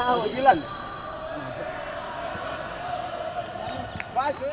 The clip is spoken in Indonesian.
tahu. bilang, Baca.